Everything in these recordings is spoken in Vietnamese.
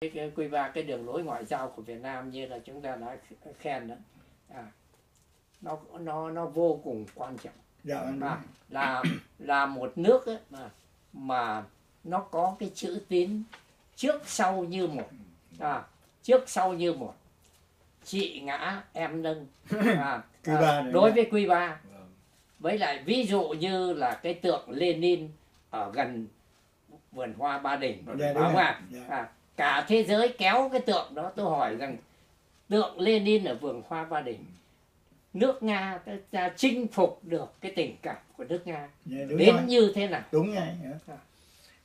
cái, cái quy ba cái đường lối ngoại giao của Việt Nam như là chúng ta đã khen đó. À, nó nó nó vô cùng quan trọng. Dạ. Vâng, mà là là một nước ấy mà mà nó có cái chữ tín trước sau như một. À, trước sau như một. Chị ngã em nâng. À, à, đối dạ. với quy ba. Với lại ví dụ như là cái tượng Lenin ở gần vườn hoa Ba Đình Dạ, đúng không ạ? Dạ. à, cả thế giới kéo cái tượng đó tôi hỏi rằng tượng Lenin ở vườn hoa Ba Đình nước Nga ta, ta chinh phục được cái tình cảm của nước Nga Dạ, đúng đến rồi. như thế nào đúng rồi À. dạ.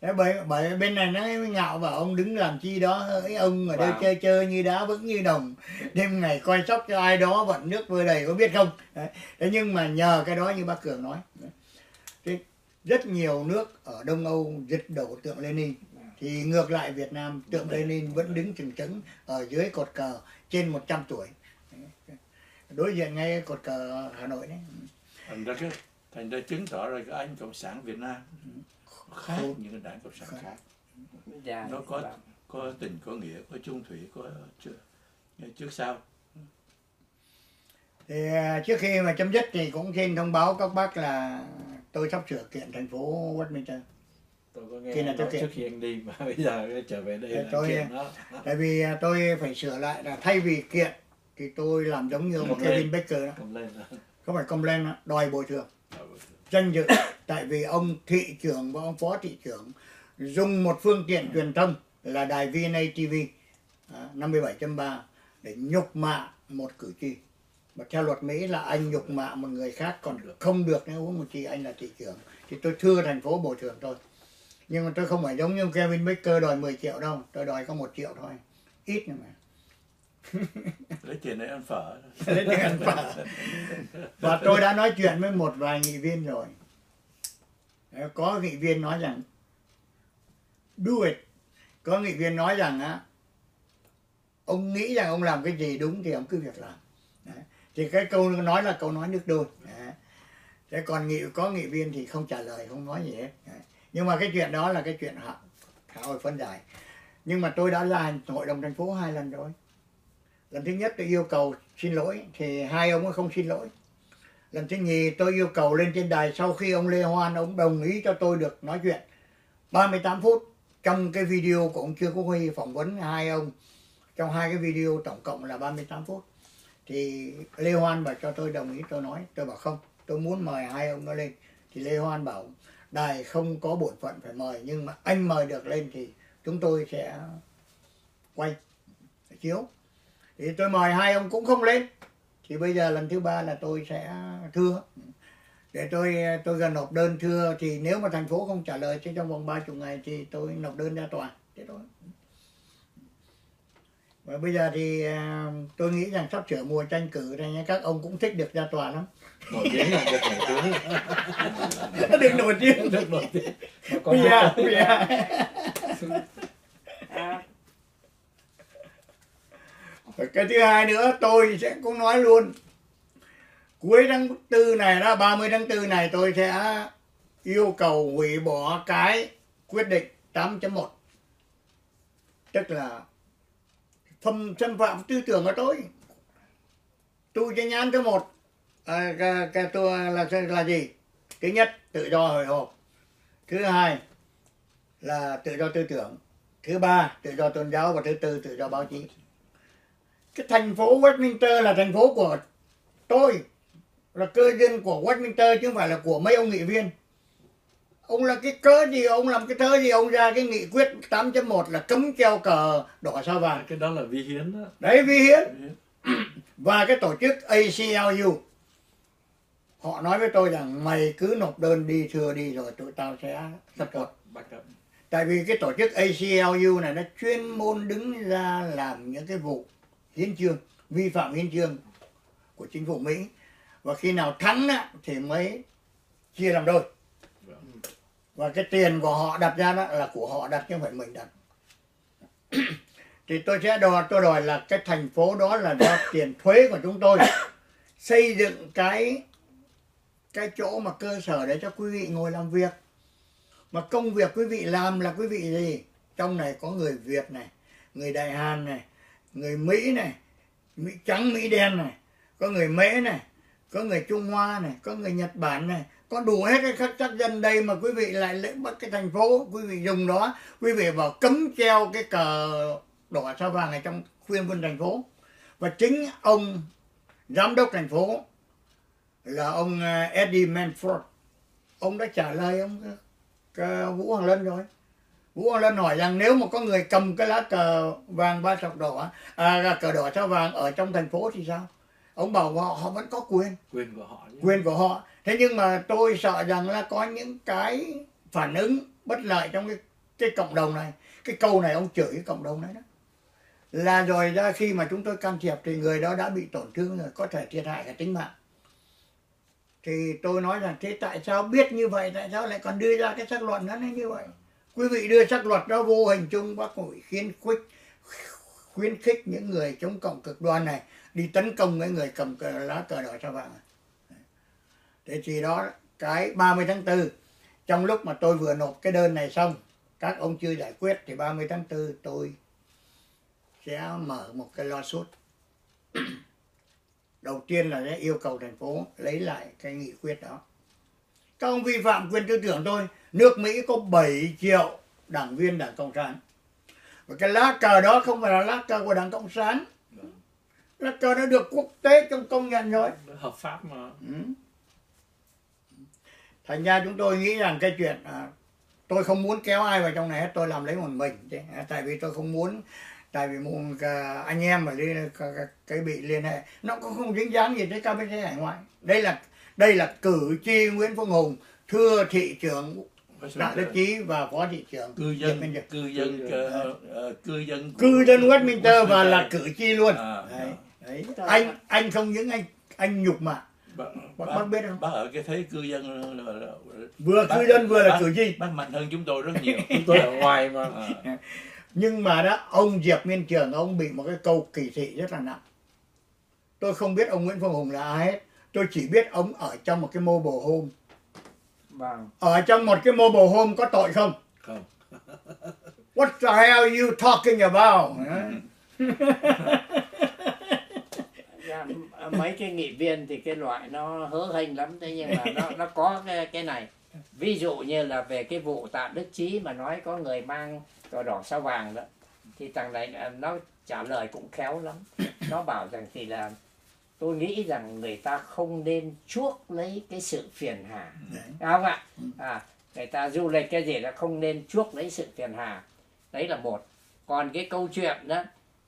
Thế bởi bởi bên này nó ngạo vào ông đứng làm chi đó ấy ông ở đây Wow. chơi chơi như đá vững như đồng đêm ngày coi sóc cho ai đó vận nước vơi đầy có biết không Đấy. thế nhưng mà nhờ cái đó như bác cường nói rất nhiều nước ở đông âu giật đổ tượng lenin thì ngược lại việt nam tượng lenin vẫn đứng chừng chững ở dưới cột cờ trên 100 tuổi đối diện ngay cột cờ hà nội đấy thành ra cái thành ra chứng tỏ rồi cái anh cộng sản Việt Nam khác Không. những cái đảng cộng sản Khác. khác dạ, nó có vâng. có tình có nghĩa có chung thủy có trước, trước sau Thì à, trước khi mà chấm dứt thì cũng xin thông báo các bác là tôi sắp sửa kiện thành phố Westminster. Tôi có nghe Khi nào tôi kiện? trước khi anh đi mà bây giờ trở về đây là tôi- chuyện đó Tại vì à, tôi phải sửa lại là thay vì kiện thì tôi làm giống như một Complain. Kevin Baker đó. lên. Không phải complain đó, đòi bồi thường. Danh dự. Tại vì ông thị trưởng và ông phó thị trưởng dùng một phương tiện truyền thông là đài VNA TV à, 57.3 để nhục mạ một cử tri. Và theo luật Mỹ là anh nhục mạ một người khác còn không được nếu uống một chi anh là thị trưởng. Thì tôi thưa thành phố bồi thường thôi. Nhưng mà tôi không phải giống như Kevin Baker đòi 10 triệu đâu. Tôi đòi có 1 triệu thôi. Ít nữa mà. lấy tiền để ăn phở Lấy tiền ăn phở. Và tôi đã nói chuyện với một vài nghị viên rồi. Có nghị viên nói rằng do it. Có nghị viên nói rằng á ông nghĩ rằng ông làm cái gì đúng thì ông cứ việc làm. Đấy. Thì cái câu nói là câu nói nước đôi. Đấy. Thế còn nghị có nghị viên thì không trả lời, không nói gì hết. Đấy. Nhưng mà cái chuyện đó là cái chuyện họ xã hội phân giải. Nhưng mà tôi đã ra hội đồng thành phố hai lần rồi. Lần thứ nhất tôi yêu cầu xin lỗi thì hai ông ấy không xin lỗi. Lần thứ nhì tôi yêu cầu lên trên đài sau khi ông Lê Hoan, ông đồng ý cho tôi được nói chuyện. 38 phút, trong cái video của ông chưa Quốc Huy phỏng vấn hai ông, trong hai cái video tổng cộng là 38 phút. Thì Lê Hoan bảo cho tôi đồng ý, tôi nói. Tôi bảo không, tôi muốn mời hai ông nó lên. Thì Lê Hoan bảo đài không có bổn phận phải mời, nhưng mà anh mời được lên thì chúng tôi sẽ quay chiếu. Thì tôi mời hai ông cũng không lên. Thì bây giờ lần thứ ba là tôi sẽ thưa. Để tôi tôi gần nộp đơn thưa thì nếu mà thành phố không trả lời thì trong vòng ba chục ngày thì tôi nộp đơn ra tòa. Thế thôi và bây giờ thì à, tôi nghĩ rằng sắp sửa mùa tranh cử này các ông cũng thích được ra tòa lắm. Nổi tiếng là được nổi tiếng. Được nổi tiếng. Được nổi tiếng. PR, PR. à, Và cái thứ hai nữa tôi sẽ cũng nói luôn. Cuối tháng tư này đó 30 tháng 4 này tôi sẽ yêu cầu hủy bỏ cái quyết định 8.1 tức là thâm xâm phạm tư tưởng của tôi. Tu cho nhãn thứ một. À, cái, cái tôi là là gì? Thứ nhất tự do hồi hộp thứ hai là tự do tư tưởng. Thứ ba tự do tôn giáo. Và thứ tư tự do báo chí. Cái thành phố Westminster là thành phố của tôi. Là cơ dân của Westminster chứ không phải là của mấy ông nghị viên ông là cái cớ gì ông làm cái thơ gì? Ông ra cái nghị quyết 8.1 là cấm treo cờ đỏ sao vàng. Cái đó là vi hiến đó. Đấy vi hiến. Và cái tổ chức ACLU họ nói với tôi rằng mày cứ nộp đơn đi thưa đi rồi tụi tao sẽ support. Tại vì cái tổ chức ACLU này nó chuyên môn đứng ra làm những cái vụ hiến chương vi phạm hiến chương của chính phủ Mỹ. Và khi nào thắng á, thì mới chia làm đôi và cái tiền của họ đặt ra đó là của họ đặt chứ không phải mình đặt. Thì tôi sẽ đòi tôi đòi là cái thành phố đó là do tiền thuế của chúng tôi. Xây dựng cái cái chỗ mà cơ sở để cho quý vị ngồi làm việc. Mà công việc quý vị làm là quý vị gì? Trong này có người Việt này người đại hàn này người mỹ này mỹ trắng mỹ đen này có người mễ này có người trung hoa này có người nhật bản này có đủ hết cái các sắc dân đây mà quý vị lại lấy mất cái thành phố quý vị dùng đó quý vị vào cấm treo cái cờ đỏ sao vàng ở trong khuyên quân thành phố. Và chính ông giám đốc thành phố là ông ờ, Eddie Manford ông đã trả lời ông ờ, Vũ Hoàng Lân rồi. Vũ Hoàng Lân hỏi rằng nếu mà có người cầm cái lá cờ vàng ba sọc đỏ à, cờ đỏ sao vàng ở trong thành phố thì sao? Ông bảo họ, họ vẫn có quyền. Quyền của họ chứ. quyền của họ. Thế nhưng mà tôi sợ rằng là có những cái phản ứng bất lợi trong cái cái cộng đồng này. Cái câu này ông chửi cái cộng đồng này đó. Là rồi ra khi mà chúng tôi can thiệp thì người đó đã bị tổn thương rồi có thể thiệt hại cả tính mạng. Thì tôi nói rằng thế tại sao biết như vậy? Tại sao lại còn đưa ra cái xác luận đó như vậy? Quý vị đưa xác luật đó vô hình chung bác hội khiến khuyết khuyến khích những người chống cộng cực đoan này đi tấn công cái người cầm cờ lá cờ đỏ sao vàng thế thì đó, cái 30 tháng 4 trong lúc mà tôi vừa nộp cái đơn này xong, các ông chưa giải quyết thì 30 tháng 4 tôi sẽ mở một cái lo suốt đầu tiên là sẽ yêu cầu thành phố lấy lại cái nghị quyết đó. Các ông vi phạm quyền tư tưởng tôi nước mỹ có 7 triệu đảng viên đảng cộng sản. Và cái lá cờ đó không phải là lá cờ của đảng cộng sản lá cờ nó được quốc tế trong công nhận rồi hợp pháp mà Ừ. thành ra chúng tôi nghĩ rằng cái chuyện à, tôi không muốn kéo ai vào trong này hết tôi làm lấy một mình chứ. À, tại vì tôi không muốn tại vì một à, anh em mà liên cái, cái bị liên hệ nó cũng không dính dáng gì tới KBC hải ngoại đây là đây là cử tri Nguyễn Phương Hùng thưa thị trưởng Tạ Đức Chí và phó thị trưởng cư dân Minh Nhật. cư dân ờ, ờ, cư dân cư dân Westminster và là cử tri luôn. À, đấy, đấy. Trời anh anh không những anh anh nhục mà. Bác, bác, bác, biết không? bác ở cái thế cư dân là, là, là, vừa bác- cư dân vừa là cử tri. bác mạnh hơn chúng tôi rất nhiều. Chúng tôi ở ngoài mà. À, nhưng mà đó ông Diệp Miên Trường ông bị một cái câu kỳ thị rất là nặng. Tôi không biết ông Nguyễn Phương Hùng là ai hết. Tôi chỉ biết ông ở trong một cái mobile home vâng. Ở trong một cái mobile home có tội không? Không. What the hell are you talking about? Dạ, m- mấy cái nghị viên thì cái loại nó hớ hênh lắm thế nhưng mà nó nó có cái, cái này. Ví dụ như là về cái vụ tạ đức chí mà nói có người mang cờ đỏ sao vàng đó thì thằng này à, nó trả lời cũng khéo lắm. Nó bảo rằng thì là tôi nghĩ rằng người ta không nên chuốc lấy cái sự phiền hà. Đúng không ạ? À, người ta du lịch cái gì là không nên chuốc lấy sự phiền hà. Đấy là một. Còn cái câu chuyện đó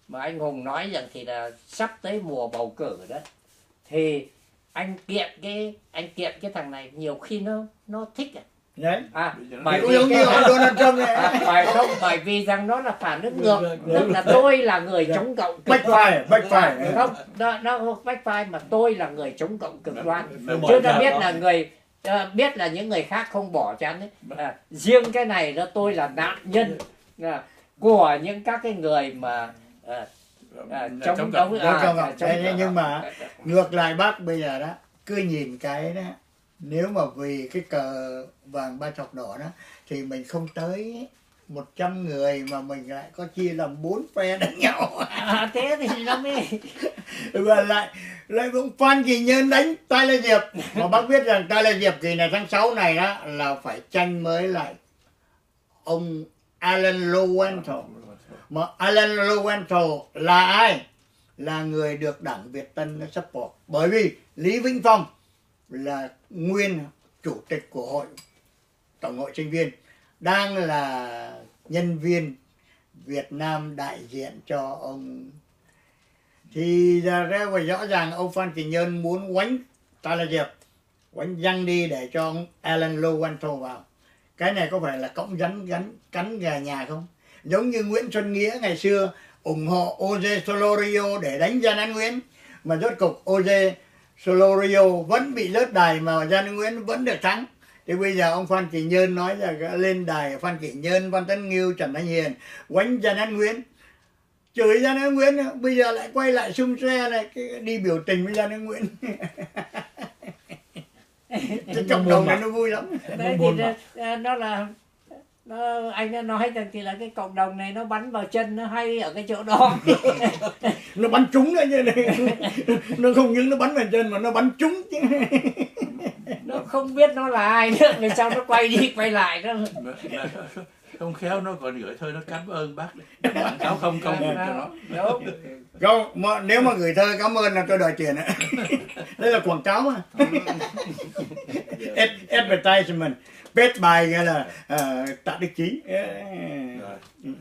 mà anh Hùng nói rằng thì là sắp tới mùa bầu cử đó thì anh kiện cái anh kiện cái thằng này nhiều khi nó nó thích à, đấy. À nó bởi vì giống như ông Donald Trump này à, bởi không bởi vì rằng nó là phản ứng ngược. Tức là tôi là người chống cộng cực backfire backfire không nó nó backfire mà tôi là người chống cộng cực đoan. nó chứ nó ra biết là người ờ, biết là những người khác không bỏ chán đấy à, riêng cái này là tôi là nạn nhân à, của những các cái người mà à, à, chống cộng. chống Chống cộng. à, chống nhưng mà- ngược lại bác bây giờ đó cứ nhìn cái đó nếu mà vì cái cờ vàng ba chọc đỏ đó thì mình không tới 100 người mà mình lại có chia làm bốn phe đánh nhau. À, thế thì nó mới và lại lại cũng Phan Kỳ Nhân đánh Tyler Diệp. Mà bác biết rằng Tyler Diệp kỳ này tháng 6 này đó là phải tranh mới lại ông Alan Lowenthal mà Alan Lowenthal là ai? Là người được đảng Việt Tân support. Bởi vì Lý Vĩnh Phong là nguyên chủ tịch của hội, tổng hội sinh viên, đang là nhân viên Việt Nam đại diện cho ông. Thì ra ra và rõ ràng ông Phan Kỳ Nhân muốn quánh Tyler Diệp quánh răng đi để cho ông Alan Lowenthal vào. Cái này có phải là cõng rắn gắn, cắn gà nhà không? Giống như Nguyễn Xuân Nghĩa ngày xưa ủng hộ Oje Solorio để đánh Gian An Nguyễn, mà rốt cục Oje Solorio vẫn bị rớt đài mà Gian An Nguyễn vẫn được thắng. Thì bây giờ ông Phan Kỳ Nhân nói là lên đài Phan Kỳ Nhân, Văn Tấn Nghiêu, Trần Thanh Hiền quánh Gian An Nguyễn. Chửi Gian An Nguyễn bây giờ lại quay lại xung xe này cái, đi biểu tình với Gian An Nguyễn. Cái cộng đồng này nó vui lắm. Đấy thì nó, nó là nó, anh đã nói rằng thì là cái cộng đồng này nó bắn vào chân nó hay ở cái chỗ đó nó bắn trúng nữa chứ. Nó không những nó bắn vào chân mà nó bắn trúng chứ. Nó không biết nó là ai nữa người sau nó quay đi quay lại mà không khéo nó còn gửi thôi nó cảm ơn bác đấy quảng cáo không công việc cho nó. đúng. Không, mà, nếu mà gửi thơ cảm ơn là tôi đòi tiền á. Đây là quảng cáo mà Ad- advertisement. Paid by nghĩa là uh, tạ đức chí. Rồi